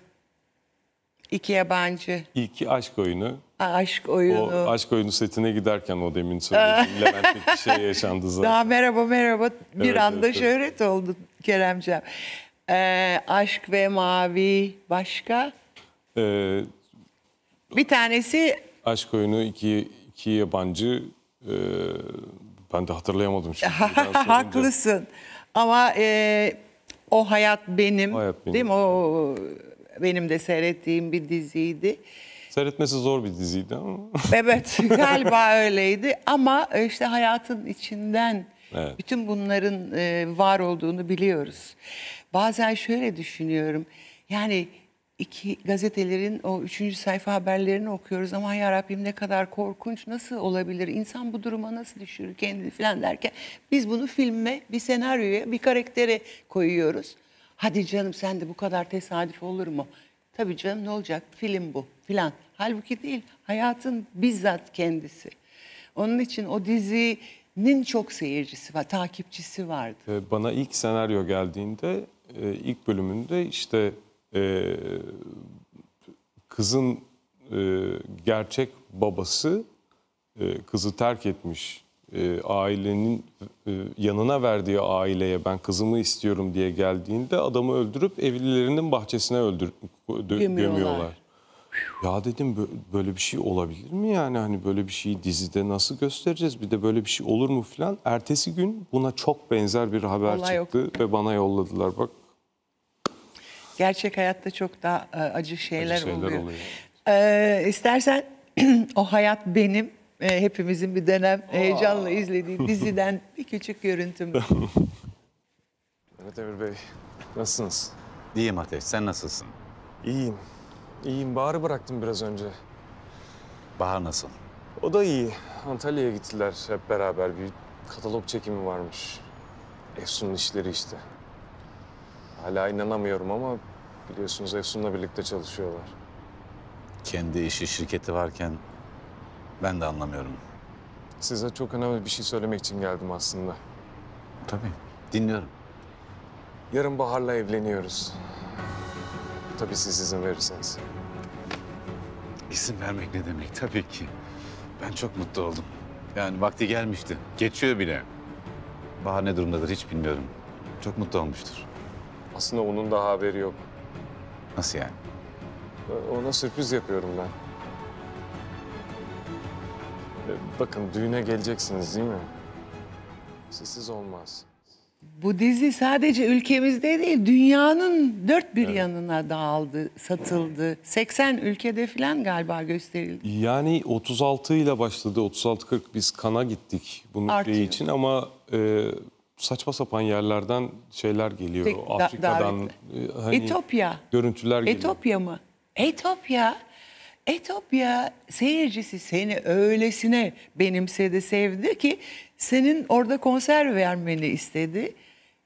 iki yabancı İlki aşk oyunu. Aşk O oyunu. aşk oyunu setine giderken o demin söylediğim Levent'teki şey yaşandı zaten. Daha merhaba merhaba bir Evet, anda evet, şöhret oldu Keremciğim. Ee, aşk ve mavi başka. Ee, Bir tanesi aşk oyunu iki, iki yabancı. ee, ben de hatırlayamadım şimdi. haklısın ama e, o hayat benim, O Hayat Benim. değil mi? O benim de seyrettiğim bir diziydi. Seyretmesi zor bir diziydi ama. Evet galiba öyleydi ama işte hayatın içinden Evet. bütün bunların e, var olduğunu biliyoruz. Bazen şöyle düşünüyorum yani iki gazetelerin o üçüncü sayfa haberlerini okuyoruz ama ya Rabbim ne kadar korkunç nasıl olabilir insan bu duruma nasıl düşürür kendini falan derken biz bunu filme bir senaryoya bir karaktere koyuyoruz. Hadi canım sen de bu kadar tesadüf olur mu? Tabii canım ne olacak film bu filan. Halbuki değil hayatın bizzat kendisi. Onun için o dizinin çok seyircisi var, takipçisi vardı. Ee, Bana ilk senaryo geldiğinde e, ilk bölümünde işte e, kızın e, gerçek babası kızı terk etmiş. E, ailenin e, yanına verdiği aileye ben kızımı istiyorum diye geldiğinde adamı öldürüp evlilerinin bahçesine öldür dö- Gömüyorlar. gömüyorlar. Ya dedim bö- böyle bir şey olabilir mi yani hani böyle bir şeyi dizide nasıl göstereceğiz bir de böyle bir şey olur mu falan. Ertesi gün buna çok benzer bir haber yok. çıktı ve bana yolladılar bak Gerçek hayatta çok daha e, acı şeyler, acı şeyler oluyor. oluyor. Ee, istersen o hayat benim e, hepimizin bir dönem heyecanla izlediği diziden bir küçük görüntüm. Evet Emir Bey nasılsınız? İyiyim Ateş, sen nasılsın? İyiyim. İyiyim. Bahar'ı bıraktım biraz önce. Bahar nasıl? O da iyi. Antalya'ya gittiler hep beraber. Bir katalog çekimi varmış. Efsun'un işleri işte. Hala inanamıyorum ama biliyorsunuz Efsun'la birlikte çalışıyorlar. Kendi işi, şirketi varken ben de anlamıyorum. Size çok önemli bir şey söylemek için geldim aslında. Tabii. Dinliyorum. Yarın Bahar'la evleniyoruz. Tabii siz izin verirseniz. İsim vermek ne demek? Tabii ki. Ben çok mutlu oldum. Yani vakti gelmişti. Geçiyor bile. Bahar ne durumdadır hiç bilmiyorum. Çok mutlu olmuştur. Aslında onun da haberi yok. Nasıl yani? Ona sürpriz yapıyorum ben. Bakın düğüne geleceksiniz değil mi? Sizsiz olmaz. Bu dizi sadece ülkemizde değil, dünyanın dört bir yanına dağıldı, satıldı. 80 ülkede falan galiba gösterildi. Yani 36 ile başladı. 36-40 biz kana gittik bunun Artıyor. için ama e, saçma sapan yerlerden şeyler geliyor. Da- Afrika'dan davetli. e, hani Etopya. görüntüler geliyor. Etopya mı? Etopya. Etopya seyircisi seni öylesine benimsedi, sevdi ki senin orada konser vermeni istedi.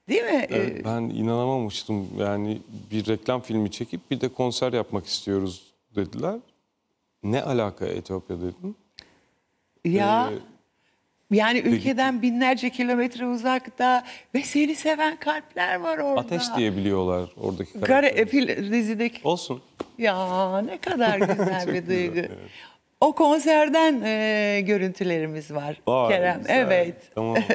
Değil mi? Ee, Evet, ben inanamamıştım. Yani bir reklam filmi çekip bir de konser yapmak istiyoruz dediler. Ne alaka Etiyopya dedim. ya Ee, yani ülkeden binlerce kilometre uzakta ve seni seven kalpler var orada. Ateş diye biliyorlar oradaki Gare, karakter. e, fil- dizideki Olsun. Ya ne kadar güzel bir güzel, duygu. evet. O konserden e, görüntülerimiz var. Vay, Kerem. güzel. Evet. Tamam.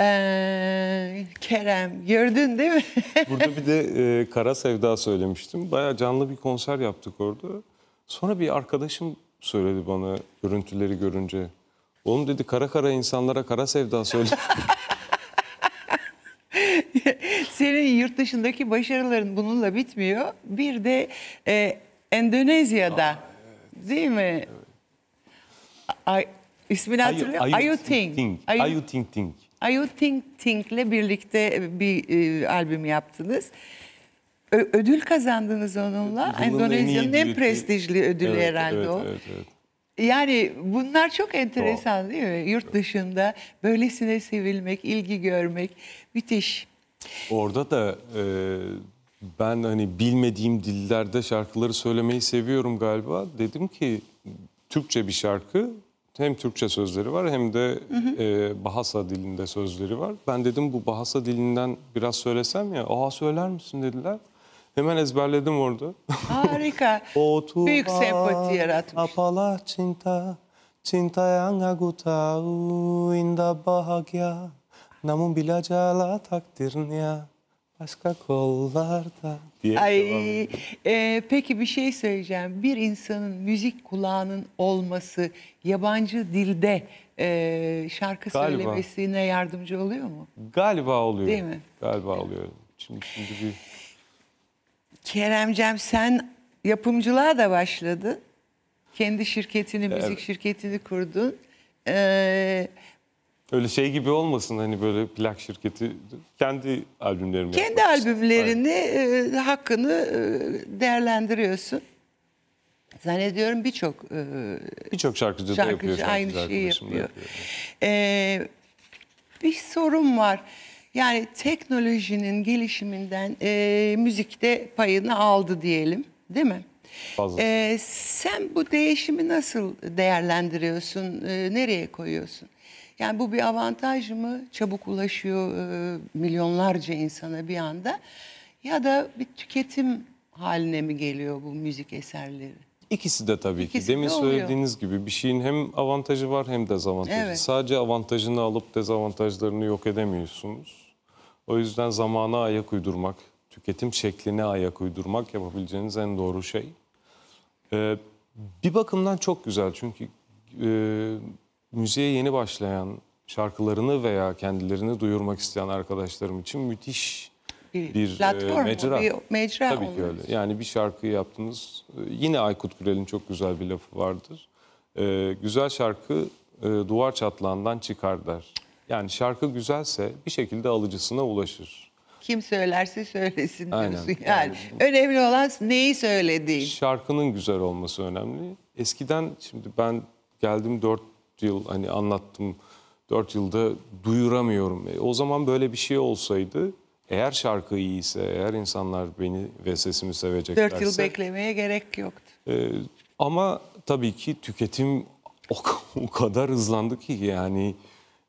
Ee, Kerem gördün değil mi? Burada bir de e, Kara Sevda söylemiştim. Bayağı canlı bir konser yaptık orada. Sonra bir arkadaşım söyledi bana görüntüleri görünce. Oğlum dedi kara kara insanlara kara sevda söyle. Senin yurt dışındaki başarıların bununla bitmiyor. Bir de e, Endonezya'da değil mi? Ay, ismini hatırlıyor musun? Ayu Ting. Ayu- Ayu Ting. Ayu Ting Ting'le birlikte bir e, albüm yaptınız. Ö- ödül kazandınız onunla. En Endonezya'nın en, düeti. prestijli ödülü Evet, herhalde evet, o. Evet, evet. Yani bunlar çok enteresan değil mi? Yurt dışında böylesine sevilmek, ilgi görmek müthiş. Orada da e, ben hani bilmediğim dillerde şarkıları söylemeyi seviyorum galiba. Dedim ki Türkçe bir şarkı hem Türkçe sözleri var hem de e, Bahasa dilinde sözleri var. Ben dedim bu Bahasa dilinden biraz söylesem ya. Aa söyler misin dediler. Hemen ezberledim orada. Harika. O Tuhan, Büyük sempati yaratmış. Yang aku tahu indah bahagia. Namun bila jala takdirnya başka kollarda diye Ay, e, peki bir şey söyleyeceğim. Bir insanın müzik kulağının olması yabancı dilde e, şarkı Galiba. söylemesine yardımcı oluyor mu? Galiba oluyor. Değil mi? Galiba oluyor. Şimdi, şimdi bir Keremcem sen yapımcılığa da başladın. Kendi şirketini, müzik şirketini kurdun. Ee, öyle şey gibi olmasın hani böyle plak şirketi kendi albümlerimi kendi albümlerini, e, hakkını e, değerlendiriyorsun. Zannediyorum birçok e. Birçok şarkıcı, da yapıyor. şarkıcı aynı şarkıcı şeyi da yapıyor. Ee, bir sorun var. Yani teknolojinin gelişiminden e, müzikte payını aldı diyelim, değil mi? Fazla. Ee, sen bu değişimi nasıl değerlendiriyorsun? Ee, nereye koyuyorsun? Yani bu bir avantaj mı? Çabuk ulaşıyor e, milyonlarca insana bir anda. Ya da bir tüketim haline mi geliyor bu müzik eserleri? İkisi de tabii İkisi ki. Demin de oluyor. söylediğiniz gibi bir şeyin hem avantajı var hem dezavantajı. Evet. Sadece avantajını alıp dezavantajlarını yok edemiyorsunuz. O yüzden zamana ayak uydurmak, tüketim şekline ayak uydurmak yapabileceğiniz en doğru şey. Ee, bir bakımdan çok güzel çünkü e, müziğe yeni başlayan şarkılarını veya kendilerini duyurmak isteyen arkadaşlarım için müthiş Bir, bir platform e, mecra. Bir mecra Tabii ki olmuş. öyle. Yani bir şarkı yaptınız. e, Yine Aykut Gürel'in çok güzel bir lafı vardır. e, güzel şarkı e, duvar çatlağından çıkar der. Yani şarkı güzelse bir şekilde alıcısına ulaşır. Kim söylerse söylesin Aynen. diyorsun. Yani önemli olan neyi söylediğin. Şarkının güzel olması önemli. Eskiden şimdi ben geldim 4 yıl hani anlattım 4 yılda duyuramıyorum. E, o zaman böyle bir şey olsaydı eğer şarkı iyiyse, eğer insanlar beni ve sesimi seveceklerse. Dört yıl beklemeye gerek yoktu. e, ama tabii ki tüketim o, o kadar hızlandı ki yani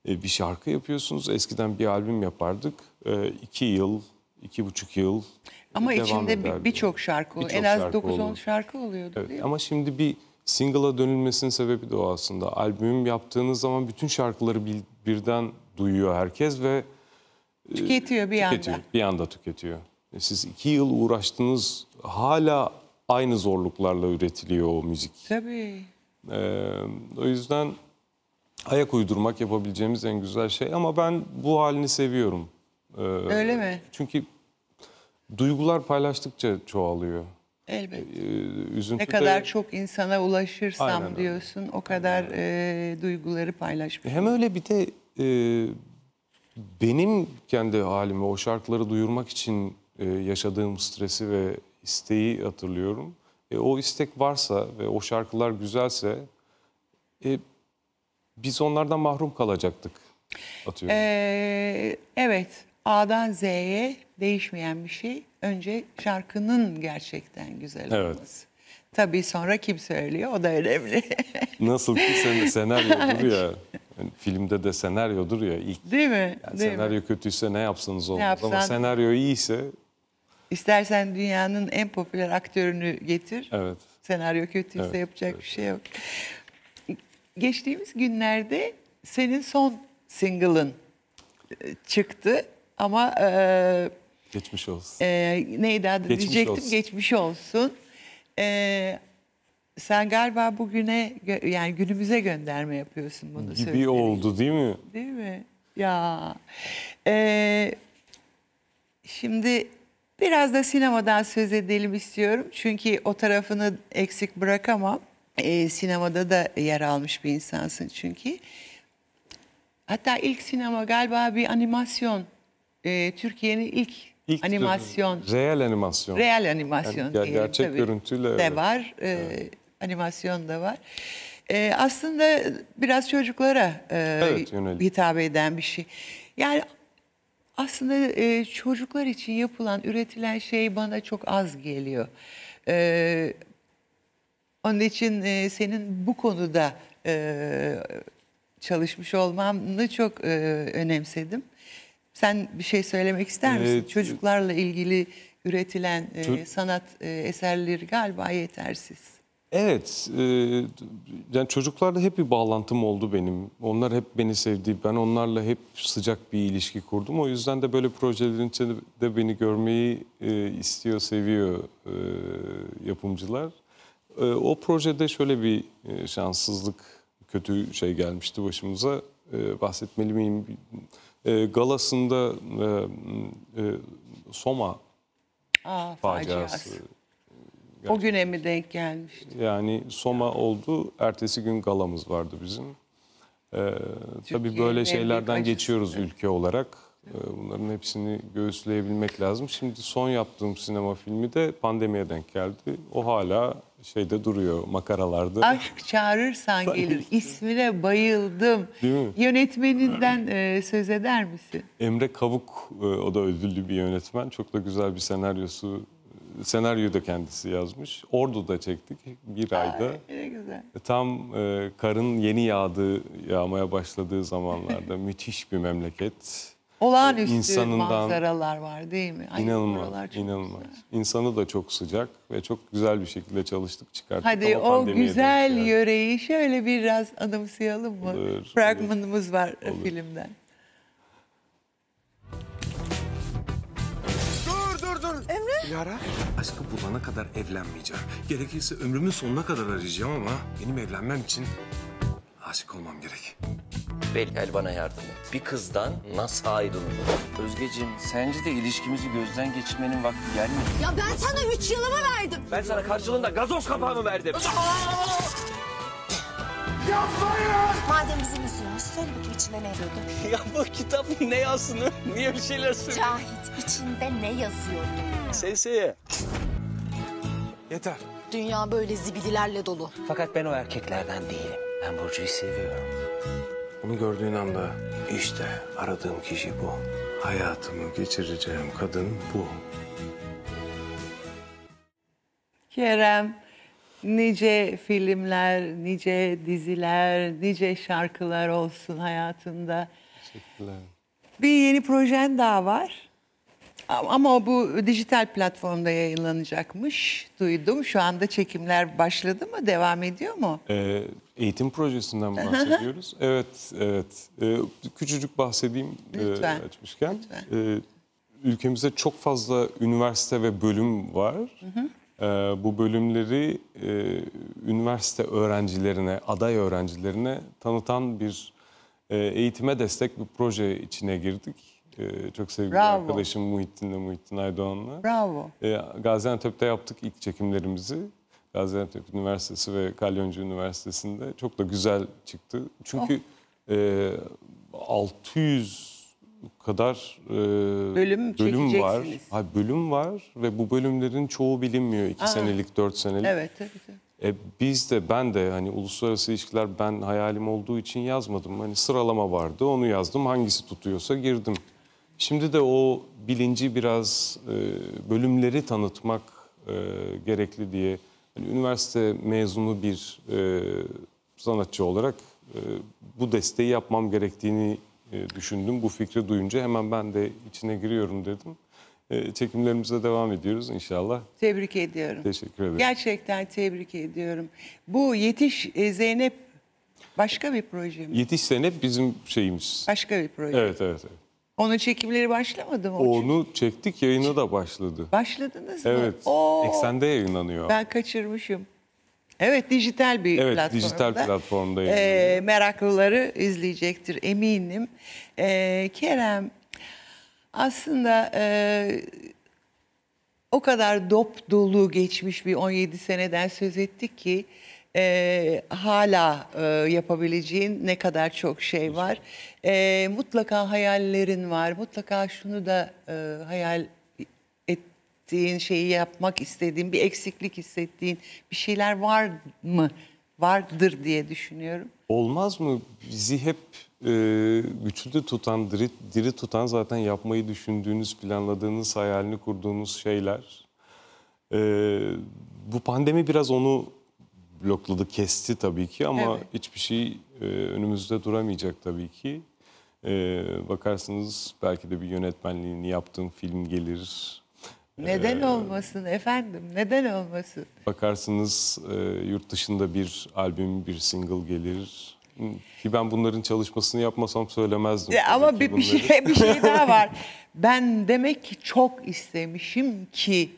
e, bir şarkı yapıyorsunuz. Eskiden bir albüm yapardık. E, iki yıl, iki buçuk yıl Ama devam içinde bir- birçok şarkı, Birçok en az şarkı 9-10 olurdu. şarkı oluyordu Evet, değil mi? ama şimdi bir single'a dönülmesinin sebebi de o aslında. Albüm yaptığınız zaman bütün şarkıları bir- birden duyuyor herkes ve Tüketiyor bir tüketiyor. anda. Bir anda tüketiyor. E Siz iki yıl uğraştınız hala aynı zorluklarla üretiliyor o müzik. Tabii. Ee, o yüzden ayak uydurmak yapabileceğimiz en güzel şey ama ben bu halini seviyorum. Ee, Öyle mi? Çünkü duygular paylaştıkça çoğalıyor. Elbet. Ee, üzüntü Ne de- kadar çok insana ulaşırsam Aynen öyle. diyorsun o kadar e, duyguları paylaşmış. Hem öyle bir de e, benim kendi halimi o şarkıları duyurmak için e, yaşadığım stresi ve isteği hatırlıyorum. E, o istek varsa ve o şarkılar güzelse e, biz onlardan mahrum kalacaktık atıyorum. Ee, evet A'dan Z'ye değişmeyen bir şey. Önce şarkının gerçekten güzel Evet. olması. Tabii sonra kim söylüyor o da önemli. Nasıl ki sen, senaryodur ya. Yani filmde de senaryodur ya ilk. Değil mi? Yani Değil mi? senaryo kötüyse ne yapsanız olmaz ama yapsan- senaryo iyiyse İstersen dünyanın en popüler aktörünü getir. evet. Senaryo kötüyse Evet, yapacak evet. bir şey yok. Geçtiğimiz günlerde senin son single'ın e, çıktı ama e, Geçmiş olsun. e, neydi adı Geçmiş diyecektim olsun. geçmiş olsun. E, sen galiba bugüne yani günümüze gönderme yapıyorsun bunu. Gibi oldu değil mi? Değil mi? Ya. Ee, şimdi biraz da sinemadan söz edelim istiyorum. Çünkü o tarafını eksik bırakamam. Ee, sinemada da yer almış bir insansın çünkü. Hatta ilk sinema galiba bir animasyon. Ee, Türkiye'nin ilk, İlk animasyon. Real animasyon. Real animasyon Yani diyelim gerçek tabii. görüntüyle, de evet. var. e, Animasyon da var. E, aslında biraz çocuklara e, Evet, yönelik. hitap eden bir şey. Yani aslında e, çocuklar için yapılan, üretilen şey bana çok az geliyor. E, onun için e, senin bu konuda e, çalışmış olmanı çok e, önemsedim. Sen bir şey söylemek ister misin? Ee, Çocuklarla ilgili üretilen e, sanat e, eserleri galiba yetersiz. Evet, e, yani çocuklarla hep bir bağlantım oldu benim. Onlar hep beni sevdi, ben onlarla hep sıcak bir ilişki kurdum. O yüzden de böyle projelerin içinde de beni görmeyi e, istiyor, seviyor e, yapımcılar. E, o projede şöyle bir e, şanssızlık, kötü şey gelmişti başımıza. E, bahsetmeli miyim? E, galasında e, e, Soma Aa, faciası faciası. O güne mi denk gelmişti? Yani Soma oldu. Ertesi gün galamız vardı bizim. Ee, tabii böyle şeylerden acısı. geçiyoruz ülke olarak. Ee, bunların hepsini göğüsleyebilmek lazım. Şimdi son yaptığım sinema filmi de pandemiye denk geldi. O hala şeyde duruyor makaralarda. Aşk çağırırsan gelir. İsmine bayıldım. Değil mi? Yönetmeninden e, söz eder misin? Emre Kavuk e, o da ödüllü bir yönetmen. Çok da güzel bir senaryosu. Senaryoyu da kendisi yazmış. Ordu'da çektik bir ayda. Ne güzel. Tam e, karın yeni yağdığı, yağmaya başladığı zamanlarda müthiş bir memleket. Olağanüstü İnsanından- manzaralar var değil mi? Ay, İnanılmaz, inanılmaz. güzel. İnsanı da çok sıcak ve çok güzel bir şekilde çalıştık, çıkarttık. Hadi ama o güzel geldi. yöreyi şöyle biraz anımsayalım mı? Olur, Fragmanımız var e, filmden. Lara, aşkı bulana kadar evlenmeyeceğim. Gerekirse ömrümün sonuna kadar arayacağım ama benim evlenmem için aşık olmam gerek. Gel bana yardım et. Bir kızdan nasıl ayrılır? Özgeciğim, sence de ilişkimizi gözden geçirmenin vakti gelmedi. Ya ben sana üç yılımı verdim. Ben sana karşılığında gazoz kapağı mı verdim? Madem bizim yüzüğümüz söyle bakayım içinde ne yazıyordu? Ya bu kitap ne yazsın? Niye bir şeyler söylüyor? Cahit içinde ne yazıyordu? Senseye. Yeter. Dünya böyle zibidilerle dolu. Fakat ben o erkeklerden değilim. Ben Burcu'yu seviyorum. Onu gördüğün anda işte aradığım kişi bu. Hayatımı geçireceğim kadın bu. Kerem nice filmler, nice diziler, nice şarkılar olsun hayatında. Teşekkürler. Bir yeni projen daha var. Ama bu dijital platformda yayınlanacakmış. Duydum. Şu anda çekimler başladı mı? Devam ediyor mu? Ee, eğitim projesinden bahsediyoruz. evet, evet. Ee, küçücük bahsedeyim e, Lütfen, açmışken. Ee, ülkemizde çok fazla üniversite ve bölüm var. Ee, bu bölümleri e, üniversite öğrencilerine, aday öğrencilerine tanıtan bir e, eğitime destek bir proje içine girdik. Ee, çok sevgili Bravo. arkadaşım Muhittin'le, Muhittin Aydoğan'la. Bravo. E, Gaziantep'te yaptık ilk çekimlerimizi. Gaziantep Üniversitesi ve Kalyoncu Üniversitesi'nde. Çok da güzel çıktı. Çünkü e, 600 kadar e, Bölüm bölüm var. Ha, bölüm var ve bu bölümlerin çoğu bilinmiyor. 2 Aa. senelik, 4 senelik. Evet, tabii, tabii. E, biz de ben de hani uluslararası ilişkiler ben hayalim olduğu için yazmadım. Hani sıralama vardı onu yazdım hangisi tutuyorsa girdim. Şimdi de o bilinci biraz e, bölümleri tanıtmak e, gerekli diye hani üniversite mezunu bir e, sanatçı olarak e, bu desteği yapmam gerektiğini e, düşündüm. Bu fikri duyunca hemen ben de içine giriyorum dedim. E, çekimlerimize devam ediyoruz inşallah. Tebrik ediyorum. Teşekkür ederim. Gerçekten tebrik ediyorum. Bu Yetiş e, Zeynep başka bir proje mi? Yetiş sene bizim şeyimiz. Başka bir proje. Evet evet. evet. Onun çekimleri başlamadı mı? Onu çektik yayına da başladı. Başladınız mı? Evet. Oo, Eksende yayınlanıyor. Ben kaçırmışım. Evet dijital bir Evet, platformda. dijital platformda Ee, yayınlanıyor. meraklıları izleyecektir eminim. Ee, Kerem aslında e, o kadar dop dolu geçmiş bir 17 seneden söz ettik ki e, hala e, yapabileceğin ne kadar çok şey var. E, mutlaka hayallerin var. Mutlaka şunu da e, hayal ettiğin şeyi yapmak istediğin, bir eksiklik hissettiğin bir şeyler var mı? Vardır diye düşünüyorum. Olmaz mı? Bizi hep e, güçlü tutan, diri, diri tutan zaten yapmayı düşündüğünüz, planladığınız, hayalini kurduğunuz şeyler. E, bu pandemi biraz onu blokladı, kesti tabii ki ama Evet. hiçbir şey e, önümüzde duramayacak tabii ki. E, bakarsınız belki de bir yönetmenliğini yaptığım film gelir. Neden Ee, olmasın efendim? Neden olmasın? Bakarsınız e, yurt dışında bir albüm, bir single gelir. Ki ben bunların çalışmasını yapmasam söylemezdim. Tabii ama bir, bir şey bir şey daha var. Ben demek ki çok istemişim ki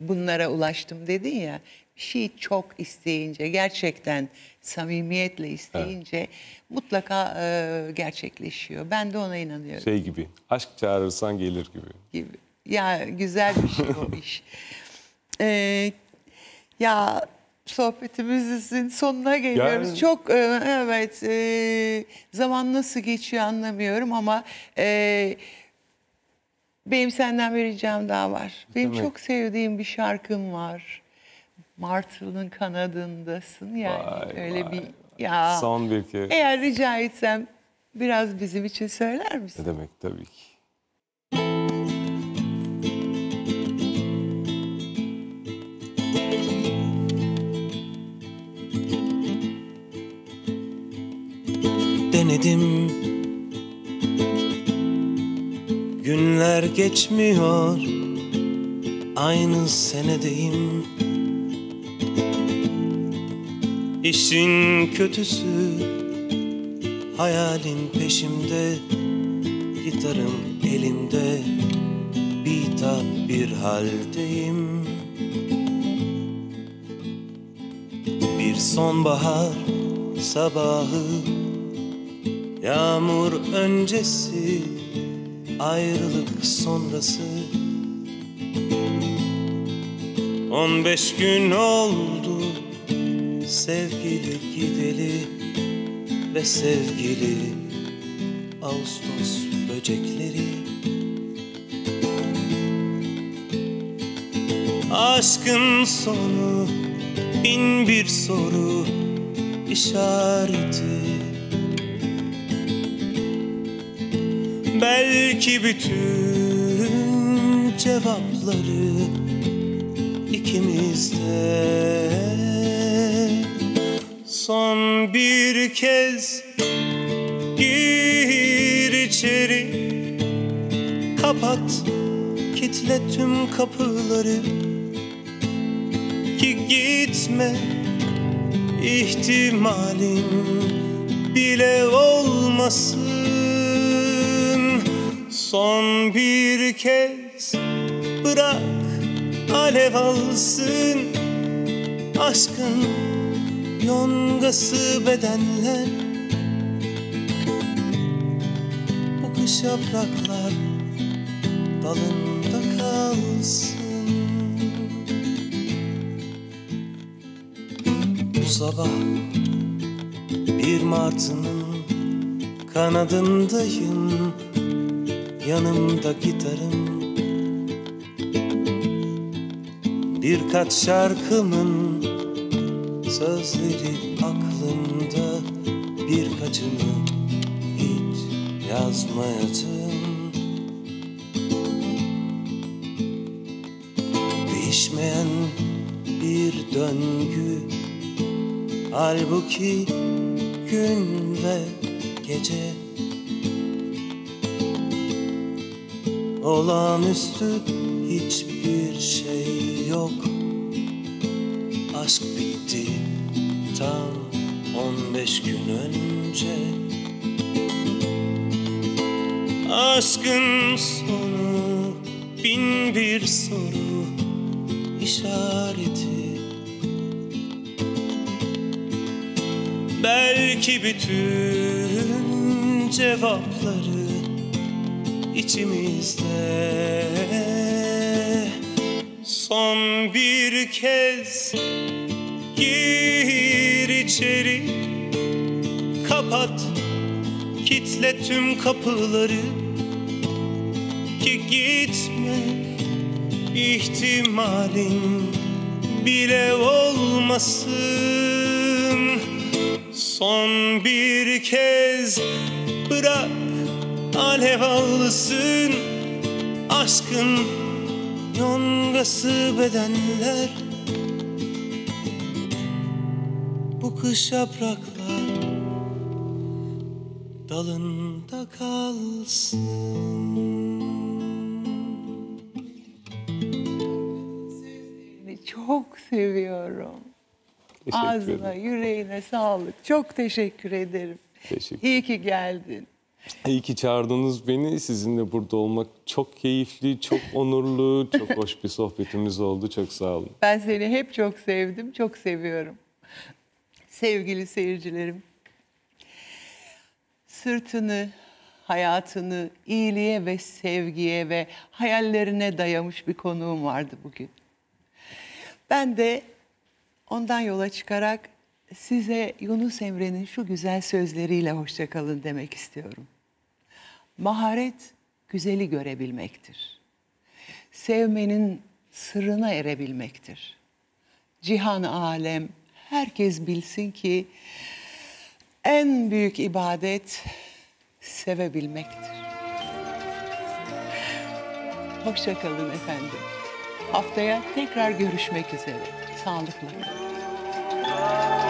bunlara ulaştım dedin ya. Bir şeyi çok isteyince, gerçekten samimiyetle isteyince mutlaka e, gerçekleşiyor. Ben de ona inanıyorum. Şey gibi, aşk çağırırsan gelir gibi. gibi. Ya güzel bir şey o iş. Ee, ya sohbetimizin sonuna geliyoruz. Yani- Çok e, evet e, zaman nasıl geçiyor anlamıyorum ama e, benim senden bir ricam daha var. Benim Demek? çok sevdiğim bir şarkım var. Martı'nın kanadındasın yani Vay, öyle vay, bir ya. Son bir kez. Eğer rica etsem biraz bizim için söyler misin? Ne demek tabii ki. denedim Günler geçmiyor Aynı senedeyim İşin kötüsü Hayalin peşimde Gitarım elimde Bitap bir haldeyim. Bir sonbahar sabahı Yağmur öncesi, ayrılık sonrası. On beş gün oldu Sevgili gideli ve sevgili Ağustos böcekleri. Aşkın sonu bin bir soru işareti. Belki bütün cevapları ikimizde bir kez gir içeri. Kapat, kitle tüm kapıları. Ki gitme ihtimalin bile olmasın. Son bir kez bırak alev alsın. Aşkın yongası bedenler. Bu kış yapraklar dalında kalsın. Bu sabah bir martının kanadındayım. Yanımda gitarım. Birkaç şarkımın sözleri aklımda Birkaçını hiç yazmayacağım Değişmeyen bir döngü Halbuki gün ve gece Olağanüstü hiçbir şey yok. Aşk bitti tam 15 gün önce. Aşkın sonu bin bir soru işareti. Belki bütün cevapları içimizde. Son bir kez kitle tüm kapıları Ki gitme ihtimalin bile olmasın. Son bir kez bırak alev alsın Aşkın yongası bedenler. Bu kış yapraklar dalında kalsın çok seviyorum. Teşekkür Ağzına, ederim. yüreğine sağlık. Çok teşekkür ederim. Teşekkür İyi ki geldin. İyi ki çağırdınız beni. Sizinle burada olmak çok keyifli, çok onurlu, çok hoş bir sohbetimiz oldu. Çok sağ olun. Ben seni hep çok sevdim, çok seviyorum. Sevgili seyircilerim, sırtını, hayatını iyiliğe ve sevgiye ve hayallerine dayamış bir konuğum vardı bugün. Ben de ondan yola çıkarak size Yunus Emre'nin şu güzel sözleriyle hoşçakalın demek istiyorum. Maharet güzeli görebilmektir. Sevmenin sırrına erebilmektir. Cihan alem herkes bilsin ki en büyük ibadet sevebilmektir. Hoşça kalın efendim. Haftaya tekrar görüşmek üzere. Sağlıkla kalın.